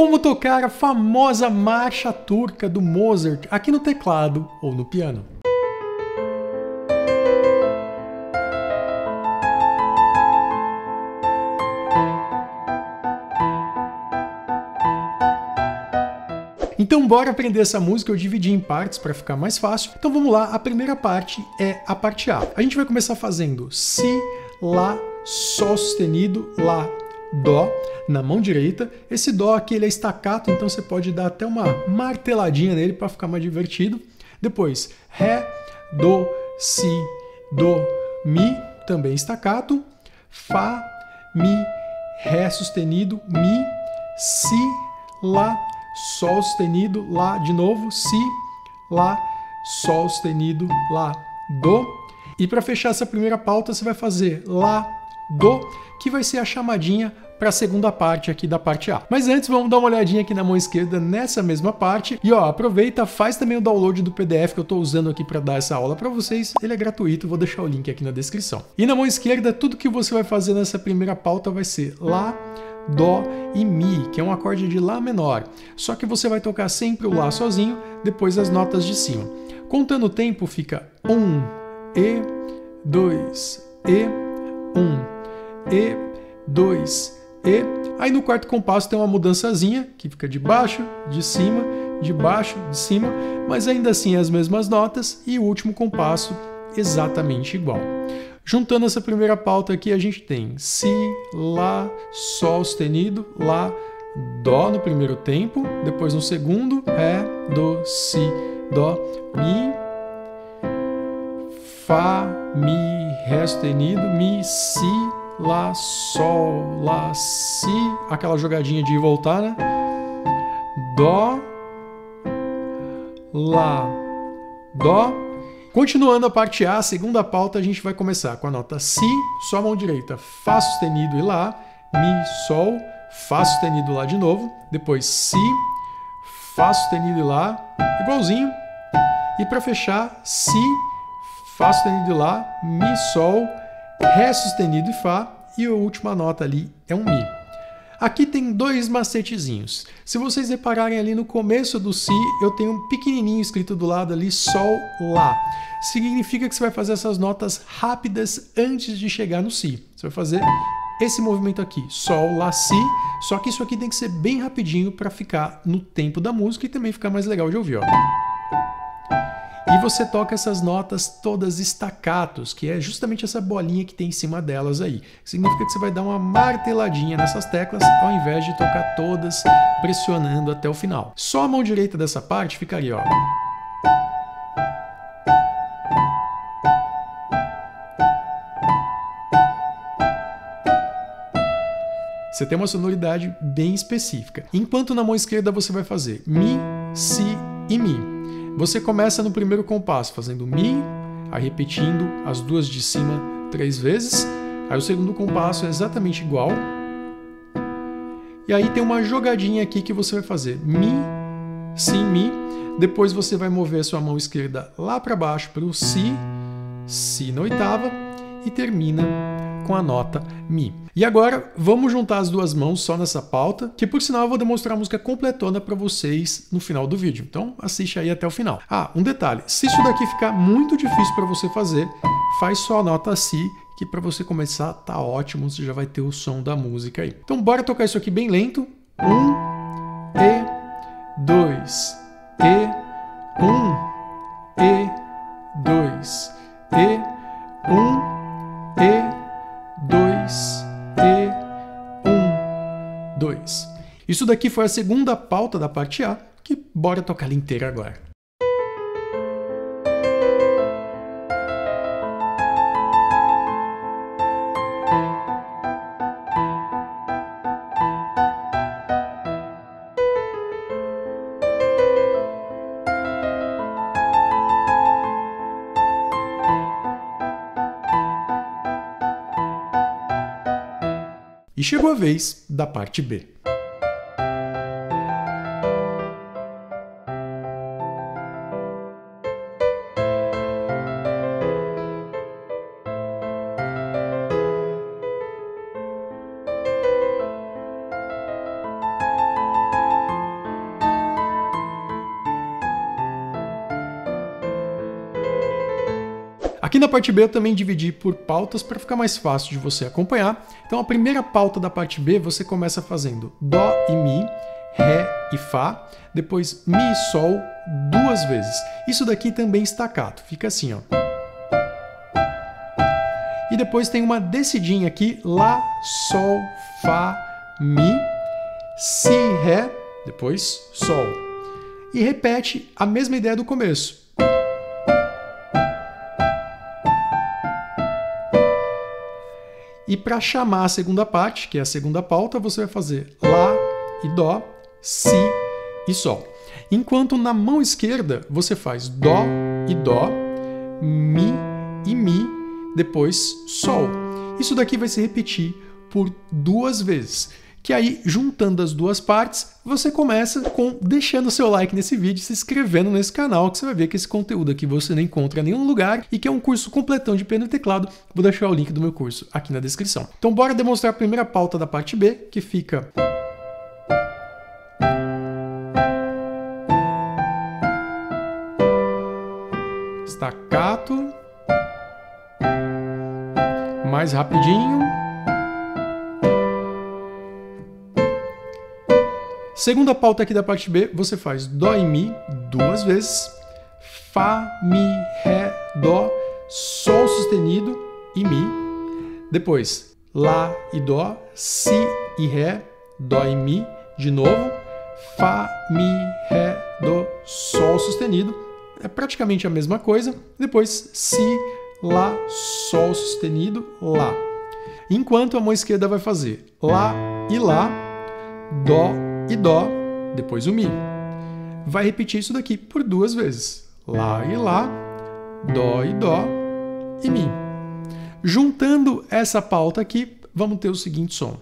como tocar a famosa marcha turca do Mozart aqui no teclado ou no piano. Então bora aprender essa música, eu dividi em partes para ficar mais fácil. Então vamos lá, a primeira parte é a parte A. A gente vai começar fazendo Si, Lá, Sol sustenido, Lá, Dó na mão direita. Esse Dó aqui ele é estacato, então você pode dar até uma marteladinha nele para ficar mais divertido. Depois Ré, Dó, Si, Dó, Mi, também estacato. Fá, Mi, Ré sustenido, Mi, Si, Lá, Sol sustenido, Lá de novo, Si, Lá, Sol sustenido, Lá, Dó. E para fechar essa primeira pauta, você vai fazer Lá, Dó, que vai ser a chamadinha para a segunda parte aqui da parte A. Mas antes, vamos dar uma olhadinha aqui na mão esquerda nessa mesma parte. E ó, aproveita, faz também o download do PDF que eu estou usando aqui para dar essa aula para vocês. Ele é gratuito, vou deixar o link aqui na descrição. E na mão esquerda, tudo que você vai fazer nessa primeira pauta vai ser Lá, Dó e Mi, que é um acorde de Lá menor. Só que você vai tocar sempre o Lá sozinho, depois as notas de cima. Contando o tempo, fica 1, um, E, 2, E, 1, um, E, 2, E. Aí no quarto compasso tem uma mudançazinha, que fica de baixo, de cima, de baixo, de cima, mas ainda assim as mesmas notas, e o último compasso exatamente igual. Juntando essa primeira pauta aqui, a gente tem Si, Lá, Sol sustenido, Lá, Dó no primeiro tempo, depois no segundo, Ré, Dó, Si, Dó, Mi, Fá, Mi, Ré sustenido, Mi, Si, Lá, Sol, Lá, Si, aquela jogadinha de ir e voltar, né? Dó, Lá, Dó, Continuando a parte A, a segunda pauta, a gente vai começar com a nota Si, só mão direita, Fá sustenido e Lá, Mi, Sol, Fá sustenido Lá de novo, depois Si, Fá sustenido e Lá, igualzinho. E para fechar, Si, Fá sustenido e Lá, Mi, Sol, Ré sustenido e Fá, e a última nota ali é um Mi. Aqui tem dois macetezinhos. Se vocês repararem ali no começo do Si, eu tenho um pequenininho escrito do lado ali, Sol, Lá. Significa que você vai fazer essas notas rápidas antes de chegar no Si. Você vai fazer esse movimento aqui, Sol, Lá, Si, só que isso aqui tem que ser bem rapidinho para ficar no tempo da música e também ficar mais legal de ouvir. Ó. E você toca essas notas todas estacatos, que é justamente essa bolinha que tem em cima delas aí. Significa que você vai dar uma marteladinha nessas teclas ao invés de tocar todas pressionando até o final. Só a mão direita dessa parte ficaria, ó. Você tem uma sonoridade bem específica. Enquanto na mão esquerda você vai fazer Mi, Si e Mi. Você começa no primeiro compasso fazendo Mi, aí repetindo as duas de cima três vezes. Aí o segundo compasso é exatamente igual. E aí tem uma jogadinha aqui que você vai fazer Mi, Si, Mi. Depois você vai mover a sua mão esquerda lá para baixo para o Si, Si na oitava e termina com a nota Mi. E agora vamos juntar as duas mãos só nessa pauta, que por sinal eu vou demonstrar a música completona para vocês no final do vídeo. Então assiste aí até o final. Ah, um detalhe, se isso daqui ficar muito difícil para você fazer, faz só a nota Si, que para você começar tá ótimo, você já vai ter o som da música aí. Então bora tocar isso aqui bem lento. Um, E, dois, E, um, E, dois, E, um, E, 2, 1, 2. Isso daqui foi a segunda pauta da parte A, que bora tocar ela inteira agora. E chegou a vez da parte B. Aqui na parte B eu também dividi por pautas para ficar mais fácil de você acompanhar. Então a primeira pauta da parte B você começa fazendo Dó e Mi, Ré e Fá, depois Mi e Sol duas vezes. Isso daqui também staccato, fica assim, ó. E depois tem uma descidinha aqui, Lá, Sol, Fá, Mi, Si, Ré, depois Sol. E repete a mesma ideia do começo. E para chamar a segunda parte, que é a segunda pauta, você vai fazer Lá e Dó, Si e Sol. Enquanto na mão esquerda você faz Dó e Dó, Mi e Mi, depois Sol. Isso daqui vai se repetir por duas vezes. Que aí, juntando as duas partes, você começa com deixando seu like nesse vídeo, se inscrevendo nesse canal, que você vai ver que esse conteúdo aqui você não encontra em nenhum lugar e que é um curso completão de piano e teclado. Vou deixar o link do meu curso aqui na descrição. Então, bora demonstrar a primeira pauta da parte B, que fica staccato, mais rapidinho. Segunda pauta aqui da parte B, você faz Dó e Mi duas vezes, Fá, Mi, Ré, Dó, Sol sustenido e Mi. Depois, Lá e Dó, Si e Ré, Dó e Mi de novo, Fá, Mi, Ré, Dó, Sol sustenido é praticamente a mesma coisa. Depois, Si, Lá, Sol sustenido, Lá. Enquanto a mão esquerda vai fazer Lá e Lá, Dó e Dó, depois o Mi. Vai repetir isso daqui por duas vezes. Lá e Lá, Dó e Dó e Mi. Juntando essa pauta aqui, vamos ter o seguinte som.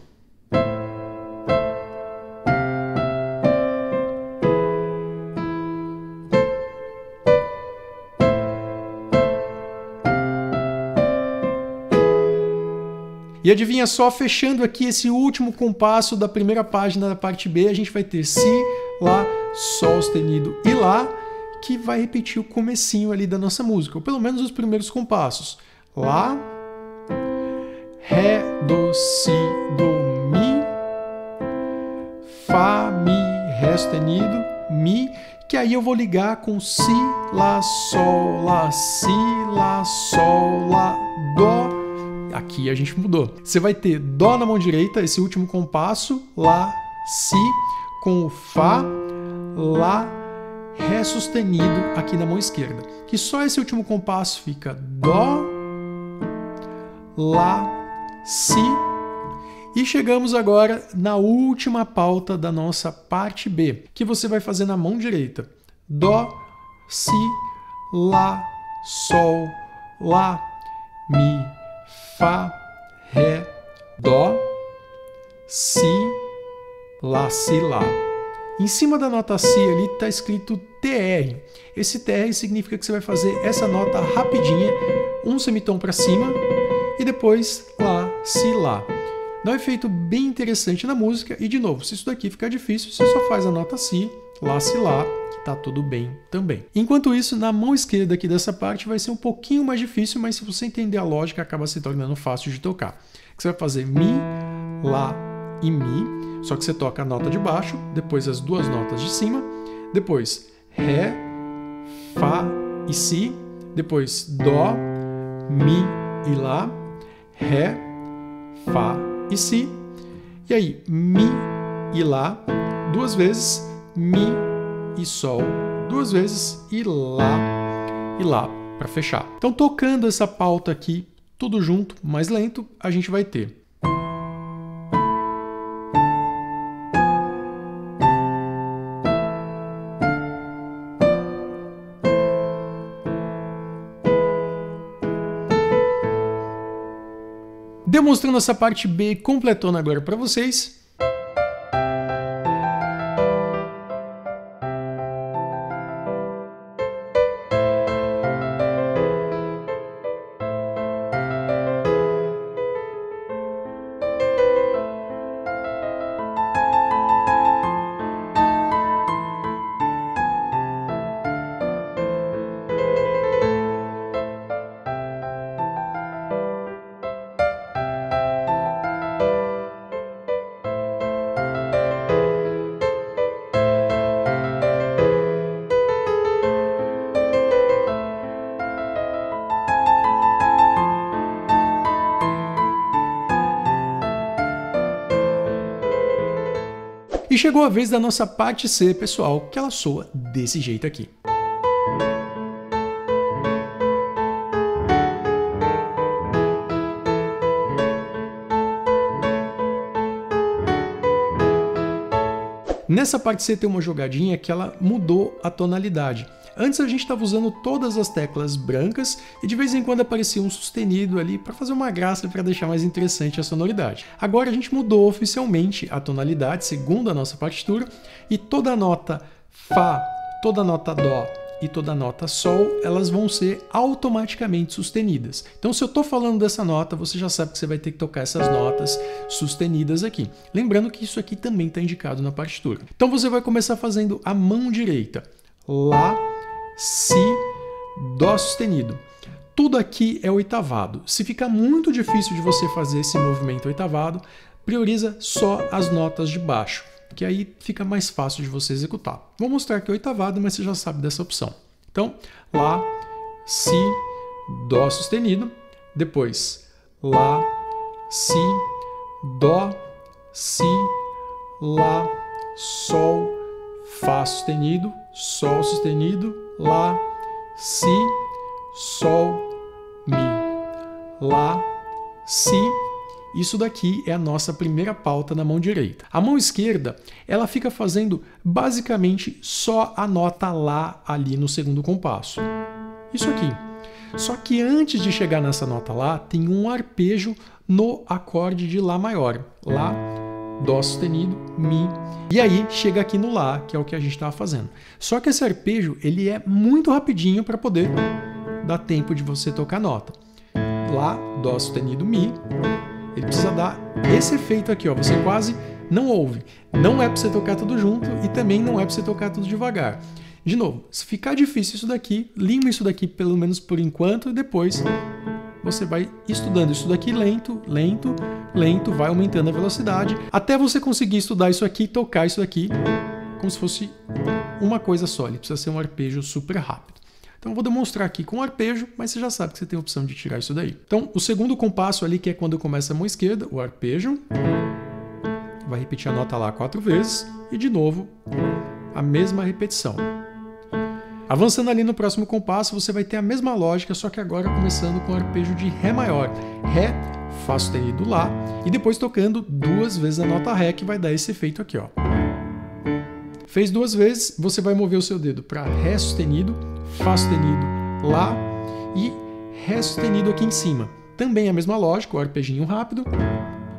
E adivinha só, fechando aqui esse último compasso da primeira página da parte B, a gente vai ter Si, Lá, Sol sustenido e Lá, que vai repetir o comecinho ali da nossa música, ou pelo menos os primeiros compassos. Lá, Ré, Do, Si, Do, Mi, Fá, Mi, Ré sustenido, Mi, que aí eu vou ligar com Si, Lá, Sol, Lá, Si, Lá, Sol, Lá, Dó, Aqui a gente mudou. Você vai ter Dó na mão direita, esse último compasso, Lá, Si, com o Fá, Lá, Ré sustenido aqui na mão esquerda. Que só esse último compasso fica Dó, Lá, Si. E chegamos agora na última pauta da nossa parte B, que você vai fazer na mão direita. Dó, Si, Lá, Sol, Lá, Mi, Fá, Ré, Dó, Si, Lá, Si, Lá. Em cima da nota Si ali está escrito TR. Esse TR significa que você vai fazer essa nota rapidinha, um semitom para cima e depois Lá, Si, Lá. Dá um efeito bem interessante na música e de novo, se isso daqui ficar difícil, você só faz a nota Si, Lá, Si, Lá tá tudo bem também. Enquanto isso, na mão esquerda aqui dessa parte vai ser um pouquinho mais difícil, mas se você entender a lógica, acaba se tornando fácil de tocar. Você vai fazer Mi, Lá e Mi, só que você toca a nota de baixo, depois as duas notas de cima, depois Ré, Fá e Si, depois Dó, Mi e Lá, Ré, Fá e Si, e aí Mi e Lá duas vezes, Mi e Sol duas vezes e Lá e Lá para fechar. Então, tocando essa pauta aqui, tudo junto, mais lento, a gente vai ter. Demonstrando essa parte B completona agora para vocês. Chegou a vez da nossa parte C, pessoal, que ela soa desse jeito aqui. Nessa parte C tem uma jogadinha que ela mudou a tonalidade. Antes a gente estava usando todas as teclas brancas e de vez em quando aparecia um sustenido ali para fazer uma graça para deixar mais interessante a sonoridade. Agora a gente mudou oficialmente a tonalidade segundo a nossa partitura e toda nota Fá, toda nota Dó e toda nota Sol, elas vão ser automaticamente sustenidas. Então, se eu estou falando dessa nota, você já sabe que você vai ter que tocar essas notas sustenidas aqui. Lembrando que isso aqui também está indicado na partitura. Então, você vai começar fazendo a mão direita. Lá, Si, Dó sustenido. Tudo aqui é oitavado. Se ficar muito difícil de você fazer esse movimento oitavado, prioriza só as notas de baixo que aí fica mais fácil de você executar. Vou mostrar aqui oitavado, mas você já sabe dessa opção. Então, Lá, Si, Dó sustenido, depois Lá, Si, Dó, Si, Lá, Sol, Fá sustenido, Sol sustenido, Lá, Si, Sol, Mi, Lá, Si, isso daqui é a nossa primeira pauta na mão direita. A mão esquerda, ela fica fazendo basicamente só a nota Lá ali no segundo compasso. Isso aqui. Só que antes de chegar nessa nota Lá, tem um arpejo no acorde de Lá maior. Lá, Dó sustenido, Mi. E aí chega aqui no Lá, que é o que a gente estava fazendo. Só que esse arpejo ele é muito rapidinho para poder dar tempo de você tocar a nota. Lá, Dó sustenido, Mi. Ele precisa dar esse efeito aqui, ó. Você quase não ouve. Não é para você tocar tudo junto e também não é para você tocar tudo devagar. De novo, se ficar difícil isso daqui, lima isso daqui pelo menos por enquanto e depois você vai estudando isso daqui lento, lento, lento, vai aumentando a velocidade até você conseguir estudar isso aqui, tocar isso aqui como se fosse uma coisa só. Ele precisa ser um arpejo super rápido. Então eu vou demonstrar aqui com arpejo, mas você já sabe que você tem a opção de tirar isso daí. Então o segundo compasso ali, que é quando começa a mão esquerda, o arpejo, vai repetir a nota lá quatro vezes e de novo a mesma repetição. Avançando ali no próximo compasso, você vai ter a mesma lógica, só que agora começando com o arpejo de Ré maior. Ré, Fá sustenido Lá, e depois tocando duas vezes a nota Ré, que vai dar esse efeito aqui. Ó. Fez duas vezes, você vai mover o seu dedo para Ré sustenido, Fá sustenido Lá e Ré sustenido aqui em cima. Também a mesma lógica, o arpejinho rápido.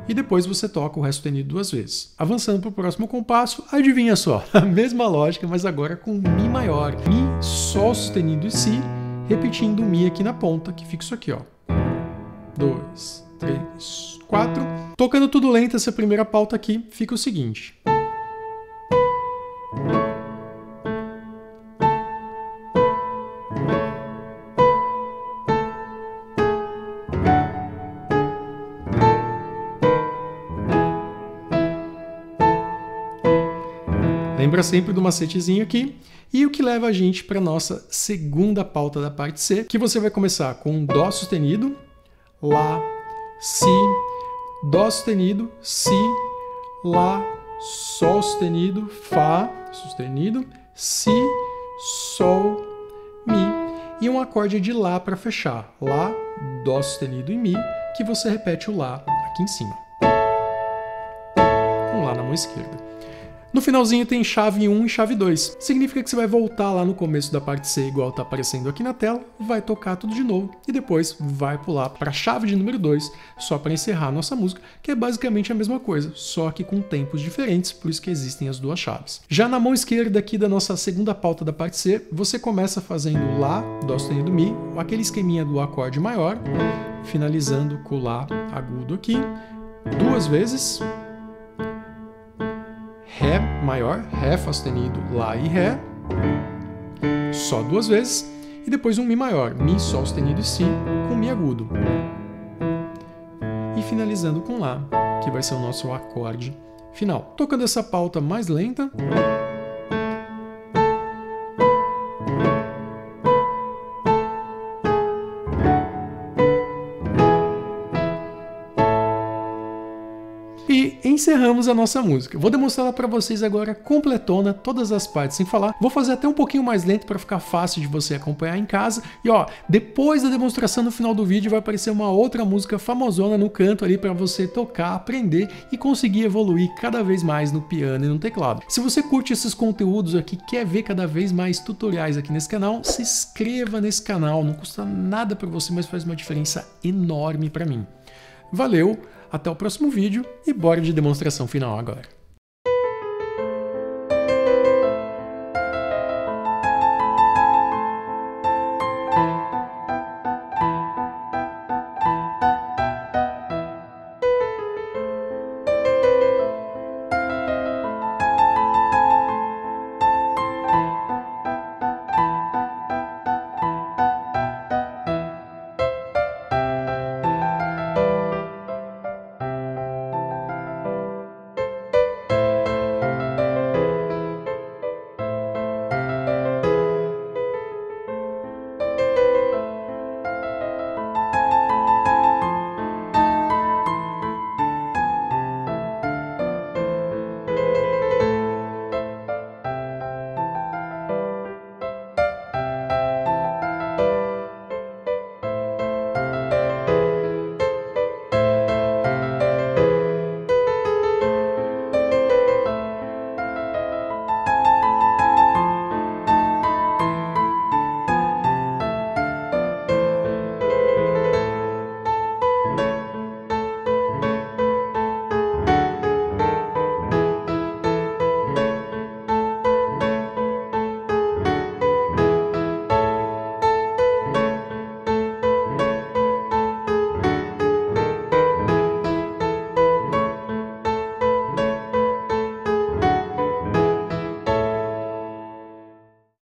E depois você toca o Ré sustenido duas vezes. Avançando para o próximo compasso, adivinha só, a mesma lógica, mas agora com Mi maior. Mi, Sol sustenido e Si, repetindo o Mi aqui na ponta, que fica isso aqui, ó. Dois, três, quatro. Tocando tudo lento essa primeira pauta aqui, fica o seguinte. Lembra sempre do macetezinho aqui. E o que leva a gente para nossa segunda pauta da parte C, que você vai começar com Dó sustenido, Lá, Si, Dó sustenido, Si, Lá, Sol sustenido, Fá sustenido, Si, Sol, Mi. E um acorde de Lá para fechar. Lá, Dó sustenido e Mi, que você repete o Lá aqui em cima. Com Lá na mão esquerda. No finalzinho tem chave 1 e chave 2. Significa que você vai voltar lá no começo da parte C, igual está aparecendo aqui na tela, vai tocar tudo de novo e depois vai pular para a chave de número 2, só para encerrar a nossa música, que é basicamente a mesma coisa, só que com tempos diferentes, por isso que existem as duas chaves. Já na mão esquerda aqui da nossa segunda pauta da parte C, você começa fazendo Lá, Dó sustenido Mi, aquele esqueminha do acorde maior, finalizando com Lá agudo aqui, duas vezes, Ré maior, Ré Fá sustenido, Lá e Ré, só duas vezes, e depois um Mi maior, Mi, Sol sustenido e Si, com Mi agudo. E finalizando com Lá, que vai ser o nosso acorde final. Tocando essa pauta mais lenta. Encerramos a nossa música. Vou demonstrar ela para vocês agora completona, todas as partes sem falar. Vou fazer até um pouquinho mais lento para ficar fácil de você acompanhar em casa. E ó, depois da demonstração no final do vídeo vai aparecer uma outra música famosona no canto ali para você tocar, aprender e conseguir evoluir cada vez mais no piano e no teclado. Se você curte esses conteúdos aqui, quer ver cada vez mais tutoriais aqui nesse canal, se inscreva nesse canal, não custa nada para você, mas faz uma diferença enorme para mim. Valeu, até o próximo vídeo e bora de demonstração final agora.